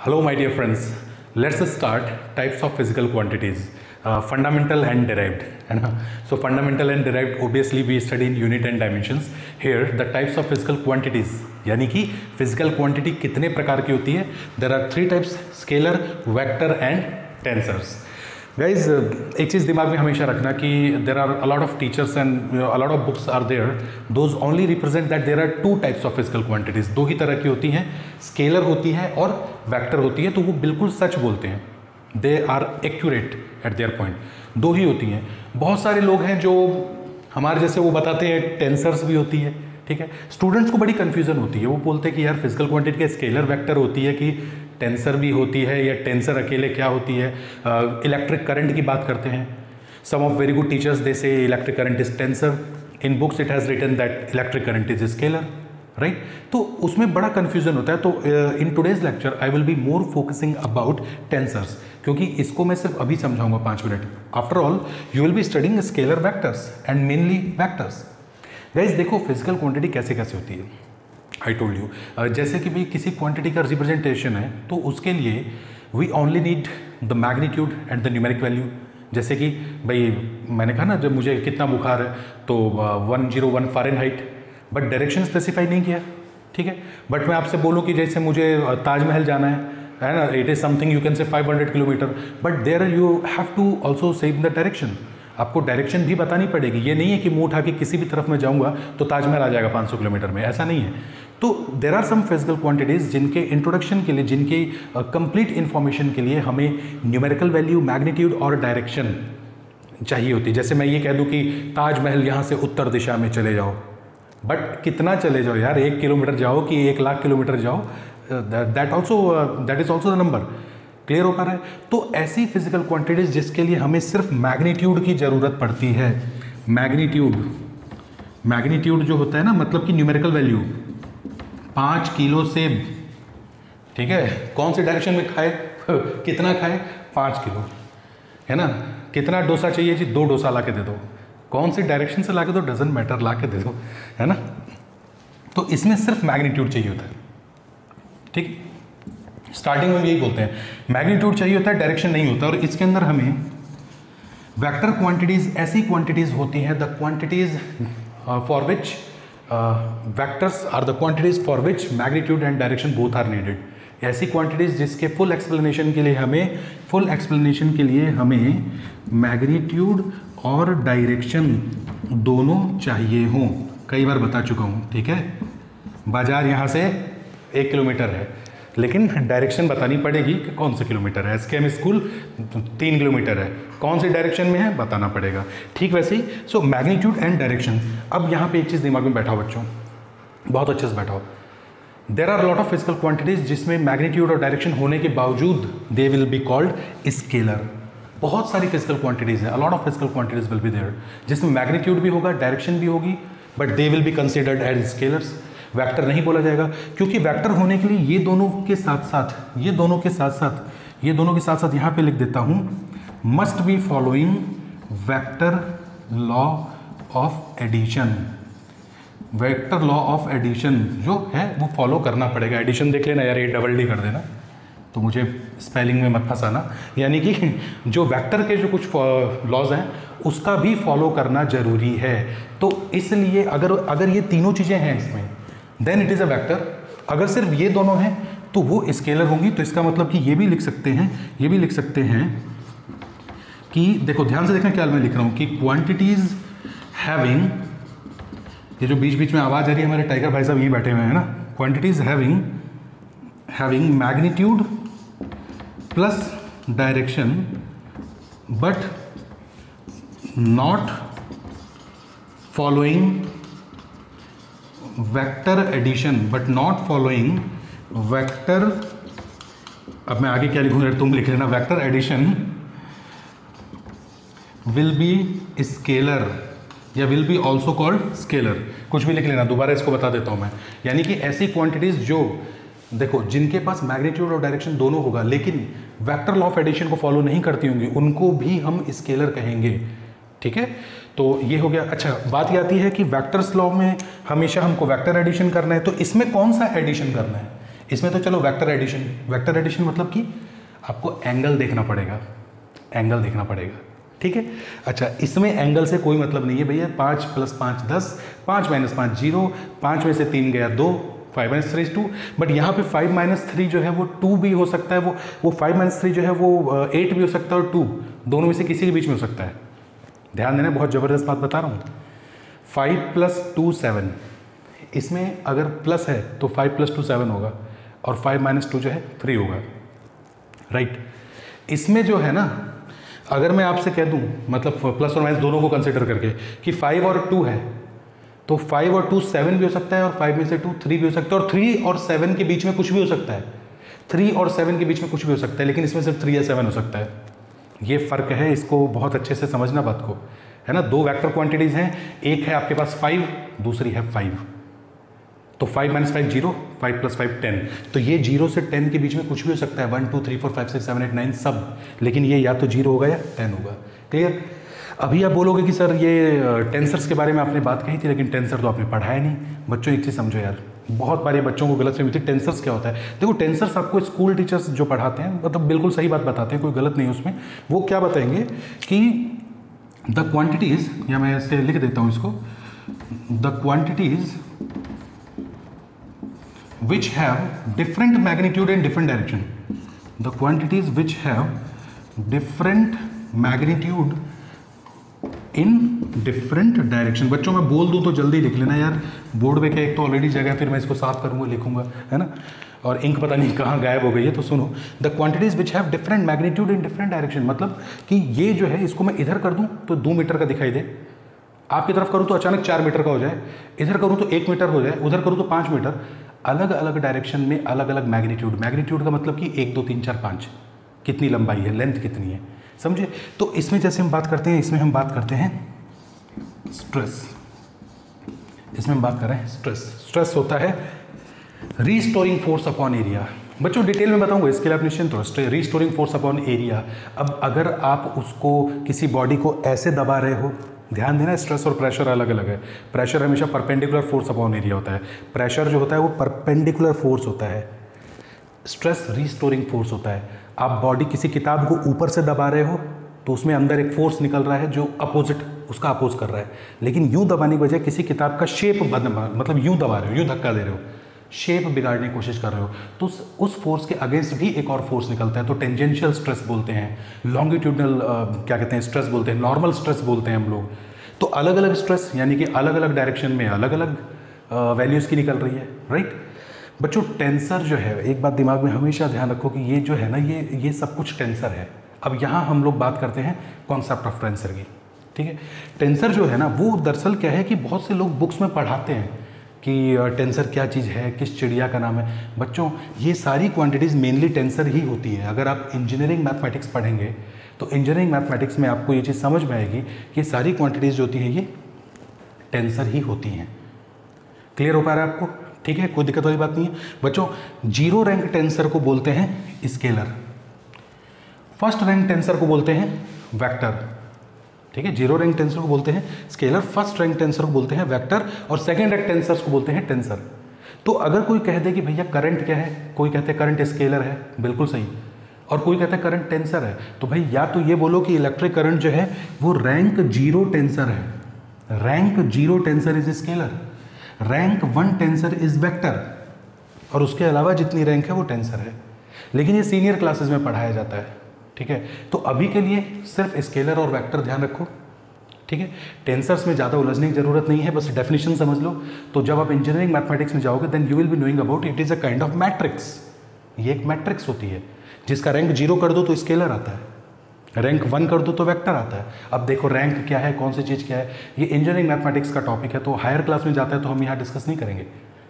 Hello my dear friends let's start types of physical quantities fundamental and derived है ना so fundamental and derived obviously we study in unit and dimensions here the types of physical quantities यानी कि physical quantity कितने प्रकार की होती है? There are three types scalar vector and tensors guys एक चीज़ दिमाग में हमेशा रखना कि there are a lot of teachers and a lot of books are there those only represent that there are two types of physical quantities दो ही तरह की होती हैं स्केलर होती है और वैक्टर होती है तो वो बिल्कुल सच बोलते हैं। They are accurate at their point दो ही होती हैं। बहुत सारे लोग हैं जो हमारे जैसे वो बताते हैं टेंसर्स भी होती है। ठीक है? स्टूडेंट्स को बड़ी कन्फ्यूज़न होती है। वो बोलते हैं कि यार फ़िज़िकल क्वांटिटी का स्केलर वैक्टर होती है कि टेंसर भी होती है या टेंसर अकेले क्या होती है? इलेक्ट्रिक करंट की बात करते हैं। Some of very good teachers they say electric current is tensor in books it has written that electric current is scalar right तो उसमें बड़ा कन्फ्यूज़न होता है। तो in today's lecture I will be more focusing about tensors क्योंकि इसको मैं सिर्फ़ अभी समझाऊँगा पाँच minute. After all you will be studying scalar vectors and mainly vectors guys देखो फ़िज़िकल क्वांटिटी कैसे कैसे होती है। आई टोल्ड यू जैसे कि भाई किसी क्वांटिटी का रिप्रेजेंटेशन है तो उसके लिए we only need the magnitude and the numeric value जैसे कि भाई, मैंने कहा ना, जब मुझे कितना बुखार है तो one zero one Fahrenheit but direction specify नहीं किया, ठीक है? बट मैं आपसे बोलूँ कि जैसे मुझे ताजमहल जाना है है ना? It is something you can say 500 kilometer but there you have to also save the direction आपको डायरेक्शन भी बतानी पड़ेगी। ये नहीं है कि मुँह उठा के किसी भी तरफ़ में जाऊँगा तो ताजमहल आ जाएगा 500 किलोमीटर में। ऐसा नहीं है। तो there are some physical quantities जिनके इंट्रोडक्शन के लिए जिनके कंप्लीट uh, इन्फॉर्मेशन के लिए हमें न्यूमेरिकल वैल्यू मैग्नीट्यूड और डायरेक्शन चाहिए होती है। जैसे मैं ये कह दूँ कि ताजमहल यहाँ से उत्तर दिशा में चले जाओ। बट कितना चले जाओ यार? एक किलोमीटर जाओ कि एक लाख किलोमीटर जाओ? That also that is also the number clear हो पा रहा? है तो ऐसी फ़िज़िकल क्वांटिटीज जिसके लिए हमें सिर्फ़ मैग्नीट्यूड की ज़रूरत पड़ती है। मैग्नीट्यूड मैग्नीट्यूड जो होता है ना मतलब कि न्यूमेरिकल वैल्यू पाँच किलो सेब ठीक है? कौन से डायरेक्शन में खाए? कितना खाए? पाँच किलो। है ना? कितना डोसा चाहिए जी? दो डोसा ला के दे दो। कौन सी डायरेक्शन से ला के दो? डजेंट मैटर ला के दे दो। है ना? तो इसमें सिर्फ़ मैग्नीट्यूड चाहिए होता है। ठीक? स्टार्टिंग में यही बोलते हैं। मैग्नीट्यूड चाहिए होता है डायरेक्शन नहीं होता। और इसके अंदर हमें वेक्टर क्वांटिटीज ऐसी क्वांटिटीज होती हैं the quantities for which vectors are the quantities for which magnitude and direction both are needed ऐसी क्वांटिटीज जिसके फुल एक्सप्लेनेशन के लिए हमें फुल एक्सप्लेनेशन के लिए हमें मैग्नीट्यूड और डायरेक्शन दोनों चाहिए हों। कई बार बता चुका हूँ, ठीक है? बाज़ार यहाँ से एक किलोमीटर है। लेकिन डायरेक्शन बतानी पड़ेगी कि कौन सा किलोमीटर है। एस के एम स्कूल तीन किलोमीटर है। कौन से डायरेक्शन में है, बताना पड़ेगा। ठीक वैसे ही? सो मैग्नीट्यूड एंड डायरेक्शन अब यहाँ पे एक चीज़ दिमाग में बैठाओ बच्चों। बहुत अच्छे से बैठाओ। There are lot of physical quantities जिसमें मैग्नीट्यूड और डायरेक्शन होने के बावजूद they will be called scalar बहुत सारी फ़िज़िकल क्वांटिटीज है। A lot of physical quantities will be there जिसमें मैग्नीट्यूड भी होगा डायरेक्शन भी होगी but they will be considered as scalars vector नहीं बोला जाएगा, क्योंकि वेक्टर होने के लिए ये दोनों के साथ साथ, ये दोनों के साथ साथ, ये दोनों के साथ साथ यहाँ पे लिख देता हूँ must be following vector law of addition vector law of addition जो है, वो फॉलो करना पड़ेगा। एडिशन देख लेना यार, ये डबल डी कर देना। तो मुझे स्पेलिंग में मत फंसाना। यानी कि जो वेक्टर के जो कुछ लॉज हैं, उसका भी फॉलो करना ज़रूरी है। तो इसलिए अगर अगर ये तीनों चीज़ें हैं इसमें then it is a vector अगर सिर्फ़ ये दोनों हैं तो वो स्केलर होंगी तो इसका मतलब कि ये भी लिख सकते हैं, ये भी लिख सकते हैं कि, देखो, ध्यान से देखना क्या मैं लिख रहा हूँ कि क्वांटिटीज हैविंग ये जो बीच बीच में आवाज़ आ रही है हमारे टाइगर भाई साहब यहीं बैठे हुए हैं ना? Quantities having having magnitude plus direction but not following vector addition but not following vector अब मैं आगे क्या लिखूँगा तुम लिख लेना vector addition will be scalar या will be also called scalar कुछ भी लिख लेना, दोबारा इसको बता देता हूँ मैं। यानी कि ऐसी क्वांटिटीज जो, देखो, जिनके पास मैग्नीट्यूड और डायरेक्शन दोनों होगा, लेकिन वेक्टर लॉ ऑफ़ एडिशन को फॉलो नहीं करती होंगी, उनको भी हम स्केलर कहेंगे। ठीक है? तो ये हो गया। अच्छा बात ये आती है कि वेक्टर्स लॉ में हमेशा हमको वैक्टर एडिशन करना है तो इसमें कौन सा एडिशन करना है? इसमें तो चलो वैक्टर एडिशन वैक्टर एडिशन मतलब कि आपको एंगल देखना पड़ेगा। एंगल देखना पड़ेगा। ठीक है? अच्छा इसमें एंगल से कोई मतलब नहीं है भैया। पाँच प्लस पाँच दस, पाँच माइनस पाँच ज़ीरो, पाँच में से तीन गया दो five minus three two but यहाँ पे फाइव माइनस थ्री जो है वो टू भी हो सकता है, वो वो फाइव माइनस थ्री जो है वो एट भी हो सकता है और टू दोनों में से किसी के बीच में हो सकता है। ध्यान देना, बहुत ज़बरदस्त बात बता रहा हूँ। फाइव प्लस टू सेवन इसमें अगर प्लस है तो फाइव प्लस टू सेवन होगा और फाइव माइनस टू जो है थ्री होगा। राइट इसमें जो है ना, अगर मैं आपसे कह दूँ मतलब प्लस और माइनस दोनों को कंसिडर करके, कि फाइव और टू है तो फाइव और टू सेवन भी हो सकता है और फाइव में से टू थ्री भी हो सकता है और थ्री और सेवन के बीच में कुछ भी हो सकता है। थ्री और सेवन के बीच में कुछ भी हो सकता है, लेकिन इसमें सिर्फ़ थ्री या सेवन हो सकता है। ये फ़र्क है, इसको बहुत अच्छे से समझना बात को। है ना, दो वैक्टर क्वांटिटीज़ हैं, एक है आपके पास फाइव दूसरी है फाइव तो five minus five zero five plus five ten तो ये ज़ीरो से टेन के बीच में कुछ भी हो सकता है। One two three four five six seven eight nine सब। लेकिन ये या तो ज़ीरो होगा या टेन होगा। क्लियर अभी आप बोलोगे कि, सर, ये टेंसर्स के बारे में आपने बात कही थी, लेकिन टेंसर तो आपने पढ़ाया नहीं। बच्चों, एक चीज़ समझो यार। बहुत बार बच्चों को गलत फहमी थी टेंसर्स क्या होता है? देखो टेंसर्स आपको स्कूल टीचर्स जो पढ़ाते हैं मतलब बिल्कुल सही बात बताते हैं, कोई गलत नहीं उसमें। वो क्या बताएँगे कि द क्वांटिटीज़ या मैं ऐसे लिख देता हूँ इसको the quantities which have different magnitude in different direction. The quantities which have different magnitude in different direction बच्चों, मैं बोल दूँ तो जल्दी लिख लेना यार। बोर्ड पे क्या एक तो ऑलरेडी जगह है, फिर मैं इसको साफ़ करूँगा, लिखूँगा, है ना? और इंक पता नहीं कहाँ गायब हो गई है तो सुनो। The quantities which have different magnitude in different direction मतलब कि ये जो है, इसको मैं इधर कर दूँ तो दो मीटर का दिखाई दे। आपकी तरफ़ करूँ तो अचानक चार मीटर का हो जाए। इधर करूँ तो एक मीटर हो जाए, उधर करूँ तो पाँच मीटर। अलग अलग डायरेक्शन में अलग अलग मैग्नीट्यूड मैग्नीट्यूड का मतलब कि एक, दो, तीन, चार, पाँच। कितनी लंबाई है लेंथ कितनी है। समझे? तो इसमें जैसे हम बात करते हैं, इसमें हम बात करते हैं स्ट्रेस इसमें हम बात कर रहे हैं स्ट्रेस स्ट्रेस होता है रीस्टोरिंग फोर्स अपॉन एरिया बच्चों डिटेल में बताऊँगा, इसके लिए आप निश्चिंत हो रीस्टोरिंग फोर्स अपॉन एरिया अब अगर आप उसको किसी बॉडी को ऐसे दबा रहे हो, ध्यान देना स्ट्रेस और प्रेशर अलग अलग है। प्रेशर हमेशा परपेंडिकुलर फोर्स अपॉन एरिया होता है। प्रेशर जो होता है, वो परपेंडिकुलर फोर्स होता है। स्ट्रेस रीस्टोरिंग फोर्स होता है। आप बॉडी किसी किताब को ऊपर से दबा रहे हो तो उसमें अंदर एक फोर्स निकल रहा है जो अपोजिट उसका अपोज कर रहा है। लेकिन यूँ दबाने की बजाय किसी किताब का शेप मतलब यूँ दबा रहे हो, यूँ धक्का दे रहे हो शेप बिगाड़ने की कोशिश कर रहे हो तो उस उस फोर्स के अगेंस्ट भी एक और फोर्स निकलता है तो टेंजेंशियल स्ट्रेस बोलते हैं लॉन्गिट्यूडनल क्या कहते हैं स्ट्रेस बोलते हैं नॉर्मल स्ट्रेस बोलते हैं हम लोग। तो अलग अलग स्ट्रेस यानी कि अलग अलग डायरेक्शन में अलग अलग वैल्यूज़ की निकल रही है राइट बच्चों टेंसर जो है, एक बात दिमाग में हमेशा ध्यान रखो कि ये जो है ना, ये ये सब कुछ टेंसर है। अब यहाँ हम लोग बात करते हैं कॉन्सेप्ट ऑफ़ टेंसर की, ठीक है? टेंसर जो है ना, वो दरअसल क्या है कि बहुत से लोग बुक्स में पढ़ाते हैं कि टेंसर क्या चीज़ है, किस चिड़िया का नाम है। बच्चों, ये सारी क्वांटिटीज़ मेनली टेंसर ही होती है। अगर आप इंजीनियरिंग मैथमेटिक्स पढ़ेंगे तो इंजीनियरिंग मैथमेटिक्स में आपको ये चीज़ समझ में आएगी कि सारी क्वांटिटीज़ जो होती हैं, ये टेंसर ही होती हैं। क्लियर हो पा रहा है आपको? ठीक है? कोई दिक्कत वाली बात नहीं है। बच्चों, ज़ीरो रैंक टेंसर को बोलते हैं स्केलर। फ़र्स्ट रैंक टेंसर को बोलते हैं वेक्टर। ठीक है? ज़ीरो रैंक टेंसर को बोलते हैं स्केलर। फ़र्स्ट रैंक टेंसर को बोलते हैं वेक्टर और सेकेंड रैंक टेंसर्स को बोलते हैं टेंसर। तो अगर कोई कह दे कि भैया करंट क्या है, कोई कहते हैं करंट स्केलर है, बिल्कुल सही। और कोई कहता है करंट टेंसर है तो भाई या तो ये बोलो कि इलेक्ट्रिक करंट जो है, वो रैंक ज़ीरो टेंसर है। Rank zero tensor is scalar. Rank one tensor is vector और उसके अलावा जितनी रैंक है वो टेंसर है। लेकिन ये सीनियर क्लासेस में पढ़ाया जाता है। ठीक है? तो अभी के लिए सिर्फ़ स्केलर और वेक्टर ध्यान रखो। ठीक है? टेंसर्स में ज़्यादा उलझने की ज़रूरत नहीं है, बस डेफिनेशन समझ लो। तो जब आप इंजीनियरिंग मैथमेटिक्स में जाओगे then you will be knowing about it is a kind of matrix ये एक मैट्रिक्स होती है, जिसका रैंक ज़ीरो कर दो तो स्केलर आता है। रैंक वन कर दो तो वेक्टर आता है। अब देखो रैंक क्या है, कौन सी चीज़ क्या है? ये इंजीनियरिंग मैथमेटिक्स का टॉपिक है तो हायर क्लास में जाता है तो हम यहाँ डिस्कस नहीं करेंगे।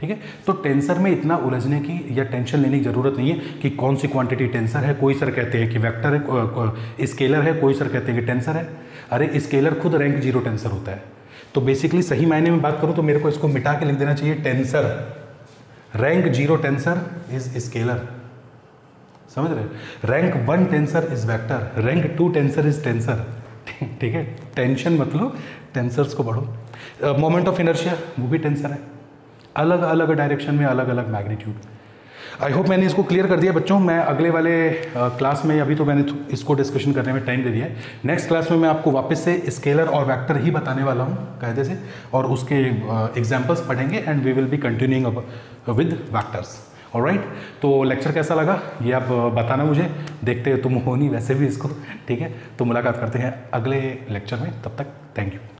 ठीक है? तो टेंसर में इतना उलझने की या टेंशन लेने की ज़रूरत नहीं है कि कौन सी क्वांटिटी टेंसर है। कोई सर कहते हैं कि वेक्टर है स्केलर है, कोई सर कहते हैं कि टेंसर है। अरे स्केलर खुद रैंक ज़ीरो टेंसर होता है। तो बेसिकली सही मायने में बात करूँ तो मेरे को इसको मिटा के लिख देना चाहिए tensor rank zero tensor is scalar समझ रहे? Rank one tensor is vector rank two tensor is tensor ठीक है? टेंशन मतलब टेंसर्स को बढ़ो. मोमेंट ऑफ़ इनर्शिया वो भी टेंसर है. अलग अलग डायरेक्शन में अलग अलग मैग्नीट्यूड आई होप मैंने इसको क्लियर कर दिया बच्चों. मैं अगले वाले क्लास में, अभी तो मैंने इसको डिस्कशन करने में टाइम दे दिया है. नेक्स्ट क्लास में मैं आपको वापस से स्केलर और वेक्टर ही बताने वाला हूँ, कायदे से. और उसके एग्जाम्पल्स पढ़ेंगे and we will be continuing with vectors right तो लेक्चर कैसा लगा? ये आप बताना मुझे। देखते तुम हो नहीं वैसे भी इसको। ठीक है? तो मुलाकात करते हैं अगले लेक्चर में। तब तक थैंक यू